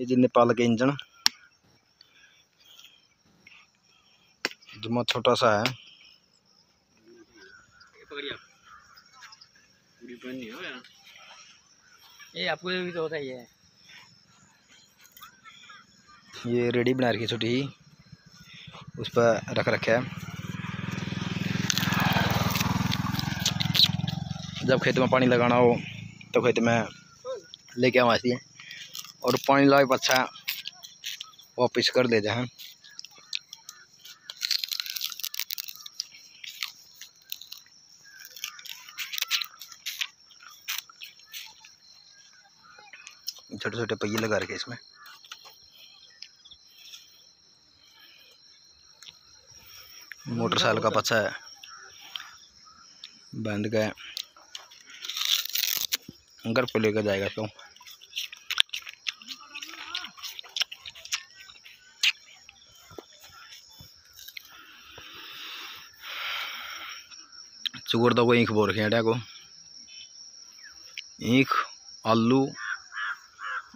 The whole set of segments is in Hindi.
ये जी नेपाल के इंजन जमा छोटा सा है ये आपको भी तो होता ही है ये रेडी बना रखी है छोटी ही। उस पर रख रखा है। जब खेत में पानी लगाना हो तो खेत में लेके आवा है और पानी लाए पाछा वापिस कर दे जाए। छोटे छोटे पहिए लगा रखे इसमें। मोटरसाइकिल का पछा है। बंद गए। घर पे लेकर जाएगा क्यों? तो कोई ईख बोर खेड़ा को। ईख आलू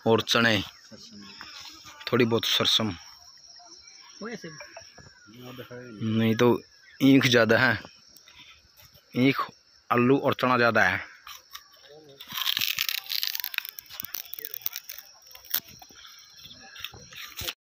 और चने। थोड़ी बहुत सरसम। नहीं तो ईख ज़्यादा है। ईख आलू और चना ज़्यादा है।